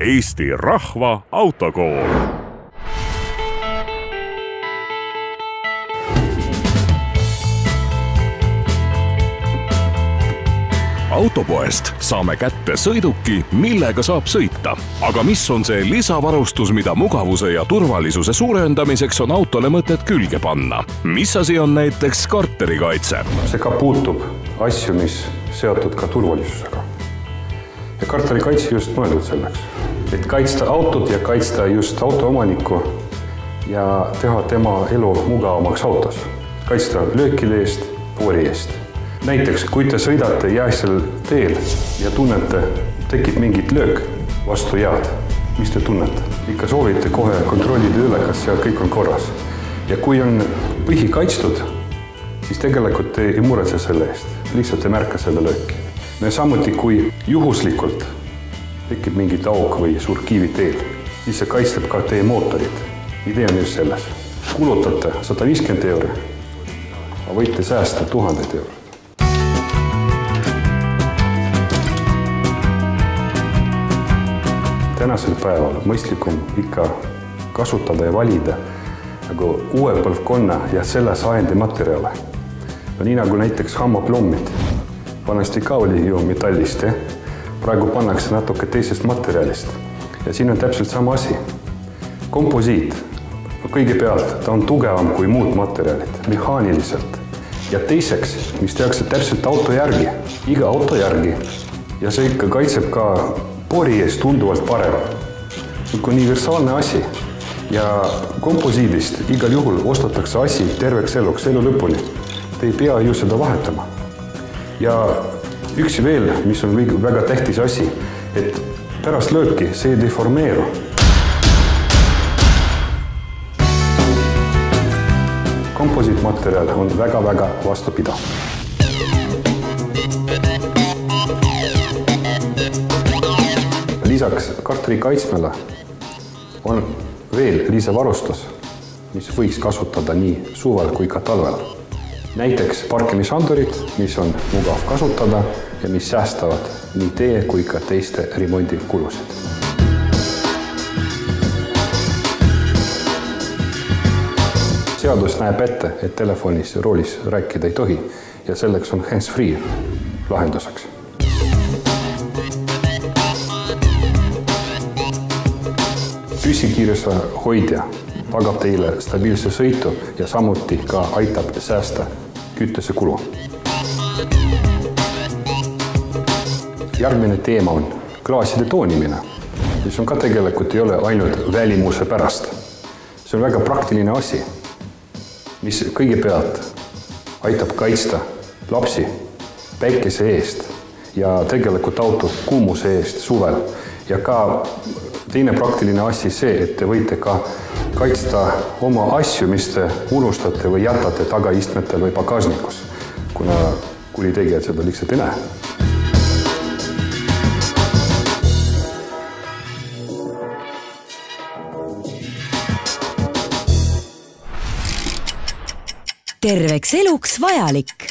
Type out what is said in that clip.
Eesti Rahva Autokool autopoest saame kätte sõiduki, millega saab sõita. aga mis on see lisavarustus, mida mugavuse ja turvalisuse suurendamiseks on autole mõtet külge panna? mis asi on näiteks karterikaitse? see ka puutub asju, mis seotud ka turvalisusega. ja karterikaitse just mõeldud selleks, et kaitsta autot ja kaitsta just autoomanikku ja teha tema elu mugavamaks autos. kaitsta löökide eest, poori eest näiteks kui te sõidate jääsel teel ja tunnete, tekib mingit löök vastu jääd, mis te tunnete? ikka soovite kohe kontrollida üle, kas seal kõik on korras. ja kui on põhi kaitstud, siis tegelikult te ei muretse selle eest, lihtsalt ei märka selle lööki. ja samuti, kui juhuslikult tekib mingit auk või suur kivi teel, siis see kaitseb ka teie mootorit. idee on just selles. kulutate sada viiskümmend euri, aga võite säästa tuhandeid eurot. tänasel päeval mõistlikum ikka kasutada ja valida nagu uue põlvkonna ja selle sajandi materjale. no nii nagu näiteks hammaplommid. vanasti ka oli ju metallist, jah. Praegu pannakse natuke teisest materjalist. ja siin on täpselt sama asi. komposiit, kõigepealt ta on tugevam kui muud materjalid, mehaaniliselt. ja teiseks, mis tehakse täpselt auto järgi, iga auto järgi. ja see ikka kaitseb ka pori ees tunduvalt parem. niisugune universaalne asi ja komposiidist igal juhul ostetakse asi terveks eluks, elu lõpuni. Te ei pea ju seda vahetama. ja üks veel, mis on väga tähtis asi, et pärast lööki see ei deformeeru. komposiitmaterjal on väga-väga vastupidav lisaks kartuli kaitsmele on veel lisavarustus, mis võiks kasutada nii suvel kui ka talvel. Näiteks parkimisandurid, mis on mugav kasutada ja mis säästavad nii teie kui ka teiste remondikulusid. seadus näeb ette, et telefonis roolis rääkida ei tohi ja selleks on hands-free lahenduseks püsikiiruse hoidja tagab teile stabiilse sõitu ja samuti ka aitab säästa kütusekulu. järgmine teema on klaaside toonimine, mis on ka tegelikult ei ole ainult välimuse pärast. see on väga praktiline asi, mis kõigepealt aitab kaitsta lapsi päikese eest ja tegelikult auto kuumuse eest suvel ja ka teine praktiline asi see, et te võite ka kaitsta oma asju, mis te unustate või jätate tagaistmetel või pagasnikus, kuna kuritegijad seda lihtsalt ei näe. terveks eluks vajalik